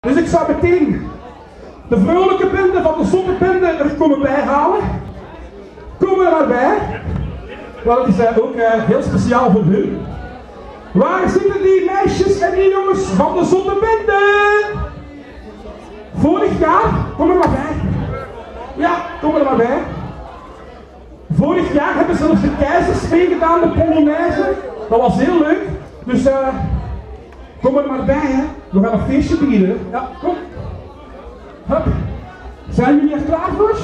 Dus ik zou meteen de vrolijke punten van de punten er komen bijhalen. Kom er maar bij. Want het is uh, ook uh, heel speciaal voor hun. Waar zitten die meisjes en die jongens van de punten? Vorig jaar, kom er maar bij. Ja, kom er maar bij. Vorig jaar hebben zelfs de keizers meegedaan, de Polonaise. Dat was heel leuk. Dus uh, kom er maar bij, hè. We gaan een feestje beginnen. Ja, kom. Hup. Zijn jullie er klaar voor?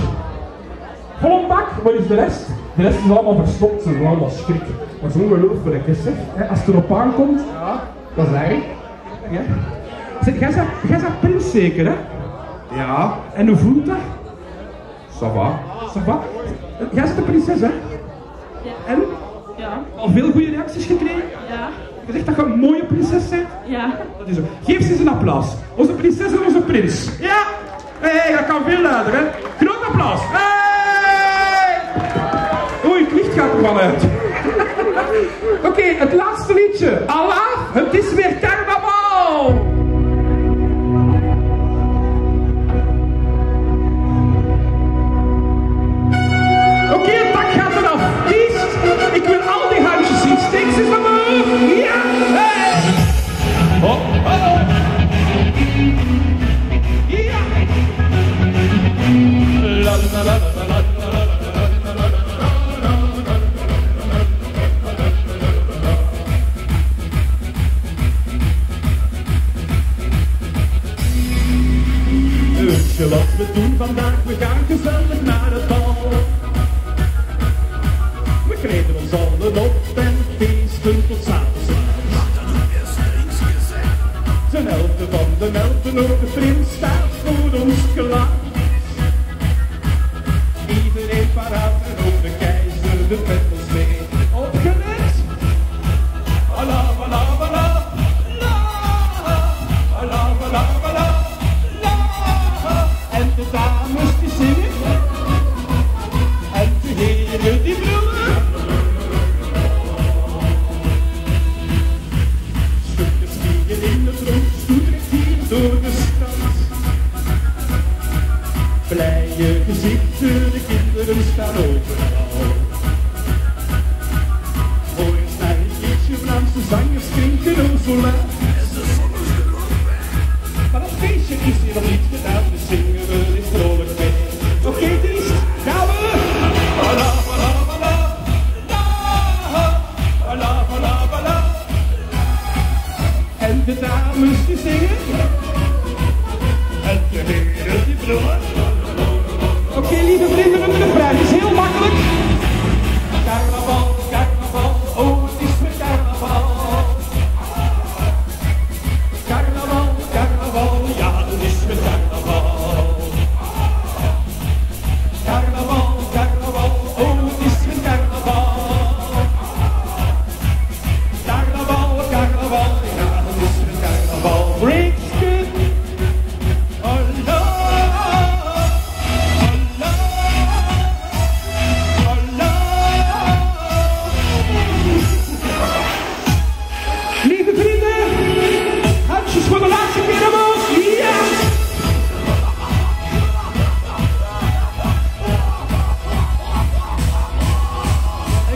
Volle bak. Wat is de rest? De rest is allemaal verstopt. Ze zijn allemaal schrik. Dat is ongelooflijk, hè, zeg. Als het erop aankomt, ja, dat is erg. Ja. Zeg, jij bent, jij bent prins zeker, hè? Ja. En hoe voelt dat? Ça va. Ça va. Jij bent de prinses, hè? Ja. En? Ja. Al veel goede reacties gekregen? Ja. Je zegt dat je een mooie prinses bent? Dat is. Geef ze eens een applaus. Onze prinses en onze prins. Ja! Hey, dat kan veel luider, hè? Groot applaus. Hey! Oei, het licht gaat er wel uit. Oké, het laatste liedje. Allah, het is weer carnaval! Je wat we doen vandaag? We gaan gezellig naar het bal. We kleden ons allen op en feesten tot s'avonds laat. Zijn elfde van de melden, ook de prins staat voor ons klaar. Iedereen paraat ook de keizer de met Blije gezichten, de kinderen staan overal. Voor een snijdig liedje, Vlaamse zangers klinken ons zo luid. Maar dat feestje is hier nog niet gedaan, dus zingen we dit vrolijk mee. Oké, Dries, gaan we! Voilà, voilà, voilà. La, voilà, voilà, voilà. En de dames die zingen. En de heren die brullen.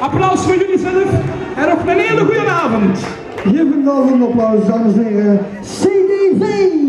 Applaus voor jullie zelf en nog een hele goede avond. Geef een applaus, dames en heren. CDV!